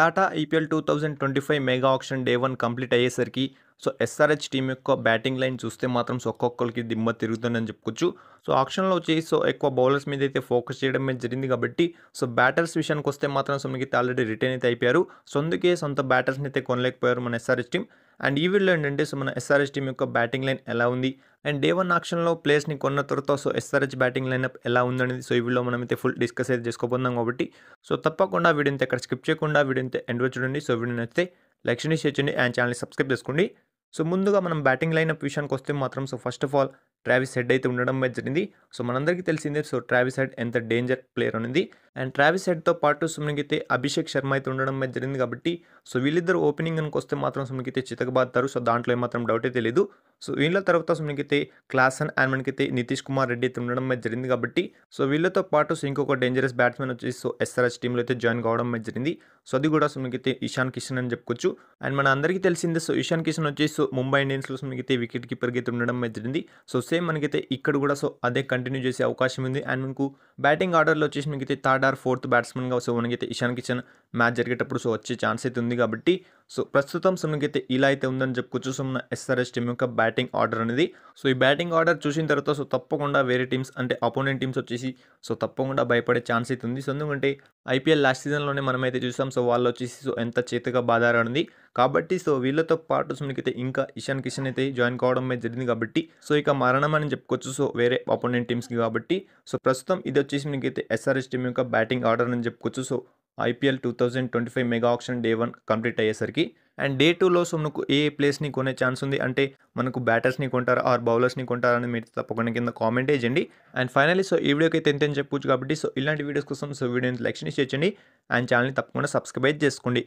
Tata IPL two thousand twenty five mega auction day one complete అయ్యేసరికి so S R H team యొక్క batting line చూస్తే మాత్రం so ఒక్కొక్కరికి దిమ్మ తిరుగుతుందని చెప్పుకోవచ్చు. సో ఆప్షన్లో వచ్చి సో ఎక్కువ బౌలర్స్ మీద అయితే ఫోకస్ చేయడం మీద జరిగింది కాబట్టి సో బ్యాటర్స్ విషయానికి వస్తే మాత్రం సో మనకి ఆల్రెడీ రిటైన్ అయితే అయిపోయారు. సో అందుకే సొంత బ్యాటర్స్ని అయితే కొనలేకపోయారు మన ఎస్ఆర్హెచ్ టీం అండ్ ఈ వీడియోలో ఏంటంటే సో మన ఎస్ఆర్హెచ్ టీం యొక్క బ్యాటింగ్ లైన్ ఎలా ఉంది? అండ్ డే వన్ ఆక్షన్లో ప్లేస్ని కొన్న తర్వాత సో ఎస్ఆర్హెచ్ బ్యాటింగ్ లైనప్ ఎలా ఉందనేది సో ఈ వీడియోలో మనం అయితే ఫుల్ డిస్కస్ అయితే చేసుకోబోతున్నాం కాబట్టి సో తప్పకుండా వీడియో అయితే ఎక్కడ స్కిప్ చేయకుండా వీడియో అయితే ఎండ్ చూడండి. సో వీడియో నచ్చితే లైక్ చేయండి షేర్ చేయండి అండ్ ఛానల్ని సబ్స్క్రైబ్ చేసుకోండి. సో ముందుగా మనం బ్యాటింగ్ లైనప్ విషయానికి వస్తే మాత్రం so first of all Travis Head అయితే ఉండడం జరిగింది. సో మనందరికీ తెలిసిందే సో ట్రావిస్ హెడ్ ఎంత డేంజర్ ప్లేయర్ అనేది. అండ్ ట్రావిస్ హెడ్తో పాటు సుమనికైతే అభిషేక్ శర్మ అయితే ఉండడం జరిగింది కాబట్టి సో వీళ్ళిద్దరు ఓపెనింగ్ అనుకు వస్తే మాత్రం సుమనికైతే చితకబాతారు సో దాంట్లో ఏమాత్రం డౌటే తెలియదు సో వీళ్ళ తర్వాత మనకైతే క్లాసన్ అండ్ మనకైతే నితీష్ కుమార్ రెడ్డి అయితే ఉండడం మీద జరిగింది కాబట్టి సో వీళ్ళతో పాటు సో ఇంకొక డేంజరస్ బ్యాట్స్మెన్ వచ్చేసి సో ఎస్ఆర్ఎస్ టీంలో అయితే జాయిన్ కావడం మీద జరిగింది. సో అది కూడా మనకైతే ఇషాన్ కిషన్ అని చెప్పుకోవచ్చు. అండ్ మన అందరికీ తెలిసిందే సో ఇషాన్ కిషన్ వచ్చేసి సో ముంబై ఇండియన్స్లో మనకైతే వికెట్ కీపర్కి అయితే ఉండడం మీద జరిగింది. సో సేమ్ మనకైతే ఇక్కడ కూడా సో అదే కంటిన్యూ చేసే అవకాశం ఉంది. అండ్ మనకు బ్యాటింగ్ ఆర్డర్లో వచ్చేసి మనకైతే థర్డ్ ఆర్ ఫోర్త్ బ్యాట్స్మెన్గా సో మనకైతే ఇషాన్ కిషన్ మ్యాచ్ జరిగేటప్పుడు సో వచ్చే ఛాన్స్ అయితే ఉంది కాబట్టి సో ప్రస్తుతం సో ఇలా అయితే ఉందని చెప్పుకోవచ్చు. సో మన ఎస్ఆర్ఎస్ టీం యొక్క బ్యాటింగ్ ఆర్డర్ అనేది. సో ఈ బ్యాటింగ్ ఆర్డర్ చూసిన తర్వాత సో తప్పకుండా వేరే టీమ్స్ అంటే అపోనెంట్ టీమ్స్ వచ్చేసి సో తప్పకుండా భయపడే ఛాన్స్ అయితే ఉంది. సో ఎందుకంటే ఐపీఎల్ లాస్ట్ సీజన్లోనే మనమైతే చూసాం. సో వాళ్ళు వచ్చేసి సో ఎంత చేతిగా బాధారడింది కాబట్టి సో వీళ్ళతో పాటు సో అయితే ఇంకా ఇషాన్ కిషన్ అయితే జాయిన్ కావడం మీద జరిగింది కాబట్టి. సో ఇక మరణం అని చెప్పుకోవచ్చు. సో వేరే అపోనెంట్ టీమ్స్కి కాబట్టి. సో ప్రస్తుతం ఇది వచ్చేసి మీకైతే ఎస్ఆర్ఎస్ టీం యొక్క బ్యాటింగ్ ఆర్డర్ అని చెప్పుకోవచ్చు. So IPL two thousand twenty five mega auction day one complete అయ్యేసరికి. అండ్ డే టూలో సో మనకు ఏ ప్లేస్ని కొనే ఛాన్స్ ఉంది? అంటే మనకు బ్యాటర్స్ని కొంటారా? ఆర్ బౌలర్స్ని కొంటారా? అని మీరు తప్పకుండా కింద కామెంట్ చేయండి. అండ్ ఫైనలీ సో ఈ వీడియోకి అయితే ఎంత చెప్పొచ్చు కాబట్టి సో ఇలాంటి వీడియోస్ కోసం సో వీడియోని లైక్ చేయండి చేయండి. అండ్ ఛానల్ని తప్పకుండా సబ్స్క్రైబ్ చేసుకోండి.